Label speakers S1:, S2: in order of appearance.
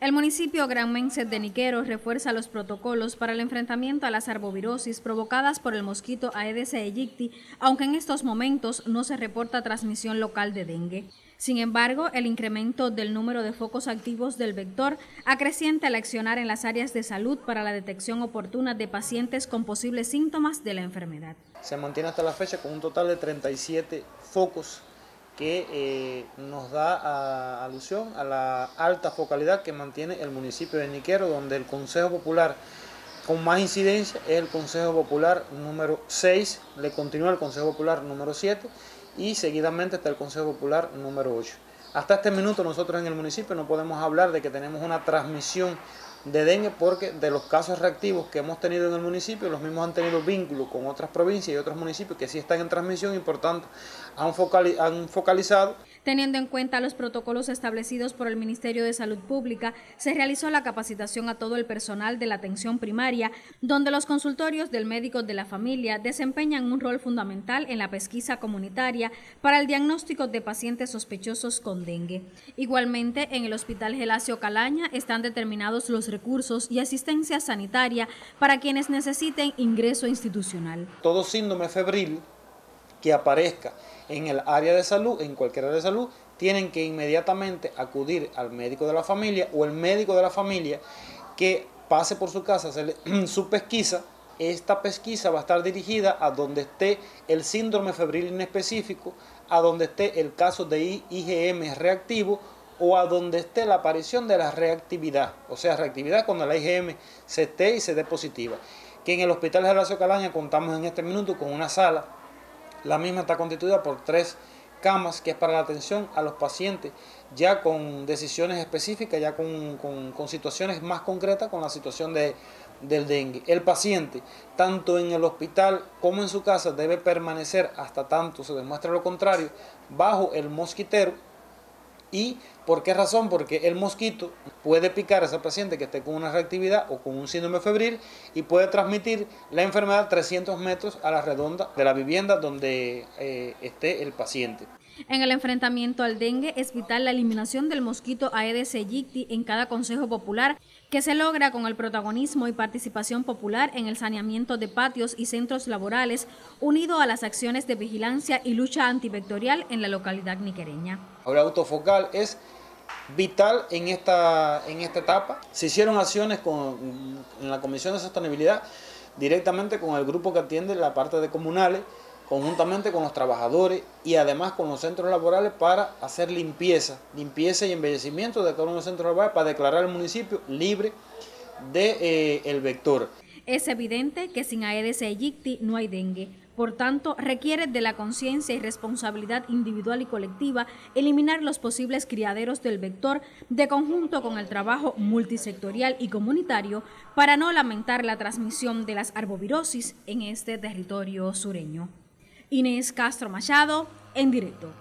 S1: El municipio Granmense de Niquero refuerza los protocolos para el enfrentamiento a las arbovirosis provocadas por el mosquito Aedes aegypti, aunque en estos momentos no se reporta transmisión local de dengue. Sin embargo, el incremento del número de focos activos del vector acrecienta el accionar en las áreas de salud para la detección oportuna de pacientes con posibles síntomas de la enfermedad.
S2: Se mantiene hasta la fecha con un total de 37 focos que eh, nos da alusión a la alta focalidad que mantiene el municipio de Niquero, donde el Consejo Popular con más incidencia es el Consejo Popular número 6, le continúa el Consejo Popular número 7 y seguidamente está el Consejo Popular número 8. Hasta este minuto nosotros en el municipio no podemos hablar de que tenemos una transmisión de dengue porque de los casos reactivos que hemos tenido en el municipio, los mismos han tenido vínculo con otras provincias y otros municipios que sí están en transmisión y por tanto han, han focalizado
S1: Teniendo en cuenta los protocolos establecidos por el Ministerio de Salud Pública, se realizó la capacitación a todo el personal de la atención primaria, donde los consultorios del médico de la familia desempeñan un rol fundamental en la pesquisa comunitaria para el diagnóstico de pacientes sospechosos con dengue. Igualmente, en el Hospital Gelacio Calaña están determinados los recursos y asistencia sanitaria para quienes necesiten ingreso institucional.
S2: Todo síndrome febril que aparezca en el área de salud, en cualquier área de salud, tienen que inmediatamente acudir al médico de la familia o el médico de la familia que pase por su casa, hacer su pesquisa. Esta pesquisa va a estar dirigida a donde esté el síndrome febril inespecífico, a donde esté el caso de IgM reactivo o a donde esté la aparición de la reactividad, o sea, reactividad cuando la IgM se esté y se dé positiva. Que en el Hospital Gerasio Calaña contamos en este minuto con una sala la misma está constituida por tres camas, que es para la atención a los pacientes, ya con decisiones específicas, ya con, situaciones más concretas, con la situación de, del dengue. El paciente, tanto en el hospital como en su casa, debe permanecer hasta tanto se demuestre lo contrario, bajo el mosquitero ¿Y por qué razón? Porque el mosquito puede picar a ese paciente que esté con una reactividad o con un síndrome febril y puede transmitir la enfermedad 300 metros a la redonda de la vivienda donde eh, esté el paciente.
S1: En el enfrentamiento al dengue es vital la eliminación del mosquito Aedes aegypti en cada consejo popular que se logra con el protagonismo y participación popular en el saneamiento de patios y centros laborales, unido a las acciones de vigilancia y lucha antivectorial en la localidad niquereña.
S2: Ahora autofocal es vital en esta, en esta etapa. Se hicieron acciones con, en la Comisión de Sostenibilidad directamente con el grupo que atiende la parte de comunales, conjuntamente con los trabajadores y además con los centros laborales para hacer limpieza, limpieza y embellecimiento de cada uno de los centros laborales para declarar el municipio libre de eh, vector.
S1: Es evidente que sin Aedes aegypti no hay dengue. Por tanto, requiere de la conciencia y responsabilidad individual y colectiva eliminar los posibles criaderos del vector de conjunto con el trabajo multisectorial y comunitario para no lamentar la transmisión de las arbovirosis en este territorio sureño. Inés Castro Machado, en directo.